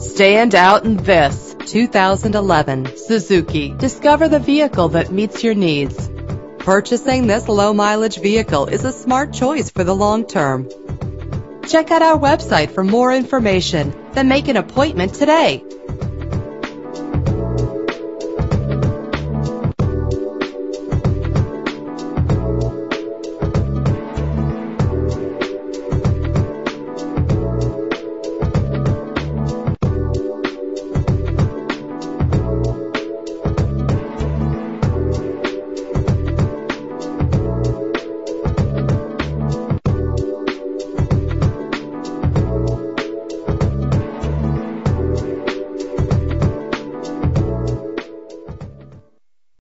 Stand out in this 2011 Suzuki. Discover the vehicle that meets your needs. Purchasing this low mileage vehicle is a smart choice for the long term. Check out our website for more information, then make an appointment today.